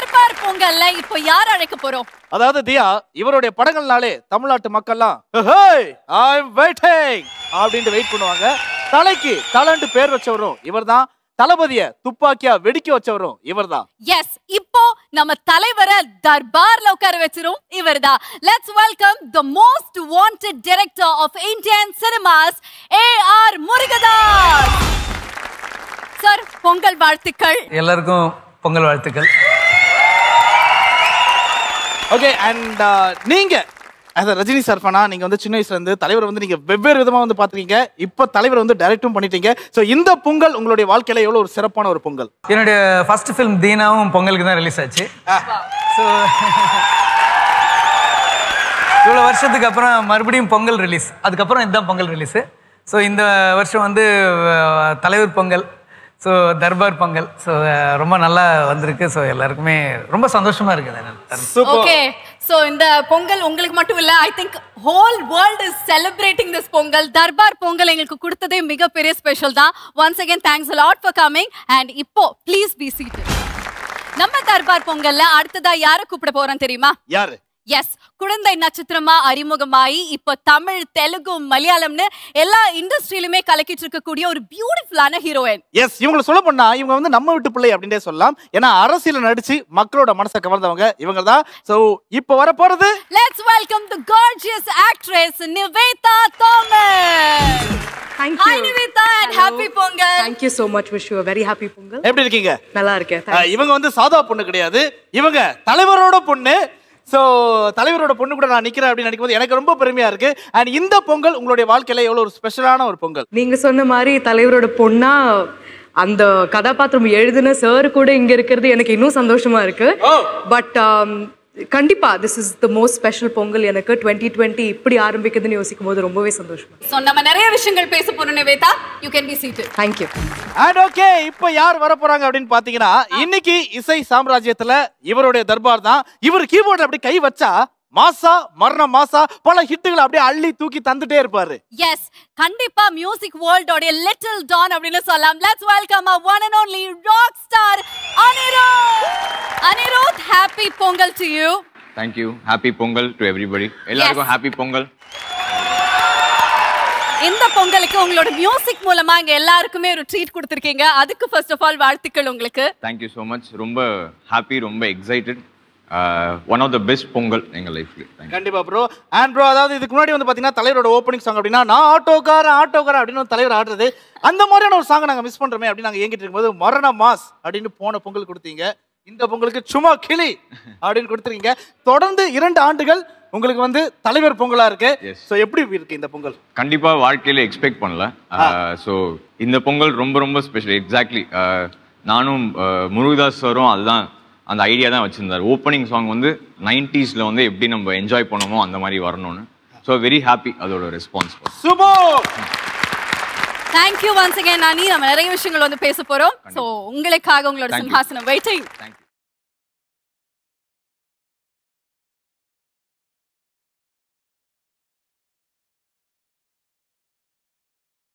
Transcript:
தர்பார் பொங்கல்ல இப்போ யார் அழைக்க போறோம்? அதாவது தியா இவருடைய படங்கள்னாலே தமிழ்நாட்டு மக்கள்லாம் வெயிட்டிங் அப்படின்ட்டு வெயிட் பண்ணுவாங்க. தலைக்கு தலண்டு பேர் வச்சவரும் இவர்தான். தளபதிய துப்பாக்கியா வெடிக்க வச்சவரும் இவர்தான். எஸ் இப்போ நம்ம தலைவரை தர்பார்ல உட்கார வச்சிரும் இவர்தான். Let's welcome the most wanted director of Indian cinemas A R Murugadoss sir Pongal வாழ்த்துக்கள். எல்லாருக்கும் பொங்கல் வாழ்த்துக்கள். ஓகே அண்ட் நீங்க as a ரஜினி சர்ஃபனா நீங்க வந்து சின்ன வயசுல இருந்து தலைவர் வந்து நீங்க வெவ்வேறு விதமா வந்து பாத்துருக்கீங்க. இப்போ தலைவர் வந்து டைரக்டும் பண்ணிட்டீங்க. சோ இந்த பொங்கல் உங்களுடைய வாழ்க்கையில எவ்வளவு ஒரு சிறப்பான ஒரு பொங்கல்? என்னுடைய ஃபர்ஸ்ட் ஃபிலிம் தீனாவும் பொங்கலுக்கு தான் ரிலீஸ் ஆச்சு. ஸோ இவ்வளோ வருஷத்துக்கு அப்புறம் மறுபடியும் பொங்கல் ரிலீஸ் அதுக்கப்புறம் இதுதான் பொங்கல் ரிலீஸு ஸோ இந்த வருஷம் வந்து தலைவர் பொங்கல். ஸோ தர்பார் பொங்கல். ஸோ ரொம்ப நல்லா வந்திருக்கு. ஸோ எல்லாருக்குமே ரொம்ப சந்தோஷமா இருக்குது சூப்பர். ஓகே சோ இந்த பொங்கல் உங்களுக்கு மட்டும் இல்ல I think whole world is celebrating this Pongal. Darbar Pongal எங்களுக்கு கொடுத்ததே மிகப்பெரிய ஸ்பெஷல் தான். Once again thanks lot for coming and இப்போ ப்ளீஸ் பி சீட் நம்ம தர்பார் பொங்கல்ல அடுத்ததா யாரை கூப்பிட போறோம் தெரியுமா? யாரு? எஸ் குழந்தை நட்சத்திரமா அறிமுகமாயி இப்போ தமிழ் தெலுங்கு மலையாளம்னு எல்லா இண்டஸ்ட்ரியிலுமே கலக்கிட்டு இருக்கக்கூடிய ஒரு பியூட்டிஃபுல்லான ஹீரோயின் எஸ் இவங்களை சொல்ல போனா இவங்க வந்து நம்ம வீட்டு பிள்ளை அப்படின்னே சொல்லலாம். ஏன்னா அரசியல நடிச்சு மக்களோட மனசை கவர்ந்தவங்க இவங்க தான். சோ இப்போ வர போறது? Let's welcome the gorgeous actress Nivetha Thomas Thank hi you. Nivetha and happy Pongal Thank you so much. Wish you a very happy Pongal எப்படி இருக்கீங்க? நல்லா இருக்கேன். இவங்க வந்து சாதா பொண்ணு கிடையாது. இவங்க தலைவரோட பொண்ணு. சோ தலைவரோட பொண்ணு கூட நான் நிக்கிறேன் அப்படின்னு நினைக்கும் போது எனக்கு ரொம்ப பெருமையா இருக்கு. அண்ட் இந்த பொங்கல் உங்களுடைய வாழ்க்கையில எவ்வளவு ஒரு ஸ்பெஷலான ஒரு பொங்கல்? நீங்க சொன்ன மாதிரி தலைவரோட பொண்ணா அந்த கதாபாத்திரம் எழுதின சார் கூட இங்க இருக்கிறது எனக்கு இன்னும் சந்தோஷமா இருக்கு. பட் கண்டிப்பா this is the most special Pongal எனக்கு டுவெண்ட்டி டுவெண்ட்டி இப்படி ஆரம்பிக்குதுன்னு யோசிக்கும் போது ரொம்பவே சந்தோஷமா சோ நம்ம நிறைய விஷயங்கள் பேச போறோம் Nivetha you can be seated thank you and okay இப்போ யார் வர போறாங்க அப்படின்னு பாத்தீங்கன்னா இன்னைக்கு இசை சாம்ராஜ்யத்துல இவருடைய தர்பார் தான். இவர் கீபோர்ட்ல அப்படி கை வச்சா மாசா மரண மாசா பல ஹிட்டுகளை அப்படியே அள்ளி தூக்கி தந்துட்டே இருப்பாரு. எஸ் கண்டிப்பா மியூசிக் வேர்ல்டோட லிட்டில் டான் அப்படின்னு சொல்லலாம். Let's welcome a one and only rock star Anirudh Anirudh happy Pongal to you thank you happy Pongal to everybody எல்லாருக்கும் ஹாப்பி பொங்கல் இந்த பொங்கலுக்கு உங்களோட மியூசிக் மூலமா இங்க எல்லாருக்குமே ஒரு ட்ரீட் கொடுத்திருக்கீங்க. அதுக்கு ஃபர்ஸ்ட் ஆஃப் ஆல் வாழ்த்துக்கள் உங்களுக்கு. தேங்க்யூ ஸோ மச் ரொம்ப ஹாப்பி ரொம்ப excited one of the best Pongal எங்கள் லைஃப்ல கண்டிப்பா ப்ரோ அண்ட் ப்ரோ அதாவது இதுக்கு முன்னாடி வந்து பாத்தீங்கன்னா தலைவரோட ஓப்பனிங் சாங் அப்படின்னா நான் ஆட்டோக்கார ஆட்டோக்கார அப்படின்னு ஒரு தலைவர் ஆடுறது. அந்த மாதிரியான ஒரு சாங் நாங்க மிஸ் பண்றோமே அப்படின்னு நாங்க ஏங்கிட்டு இருக்கும்போது மரண மாஸ் அப்படின்னு போன பொங்கல் கொடுத்தீங்க. இந்த பொங்கலுக்கு சும்மா கிளி அப்படின்னு கொடுத்துருக்கீங்க. தொடர்ந்து இரண்டு ஆண்டுகள் உங்களுக்கு வந்து தலைவர் பொங்கலா இருக்கு. சோ எப்படி இருக்கு இந்த பொங்கல்? கண்டிப்பாக வாழ்க்கையில் எக்ஸ்பெக்ட் பண்ணல. ஸோ இந்த பொங்கல் ரொம்ப ரொம்ப ஸ்பெஷல் எக்ஸாக்ட்லி நானும் முருகதாஸ் சாரும் அதுதான் அந்த ஐடியா தான் வச்சிருந்தார். ஓப்பனிங் சாங் வந்து நைன்டிஸில் வந்து எப்படி நம்ம என்ஜாய் பண்ணோமோ அந்த மாதிரி வரணும்னு. ஸோ வெரி ஹாப்பி அதோட response Subho thank you once again Nani நம்ம நிறைய விஷயங்கள் வந்து பேச போறோம். சோ உங்களுக்காக உங்களோட. சிம்ஹாசனம் வெயிட்டிங்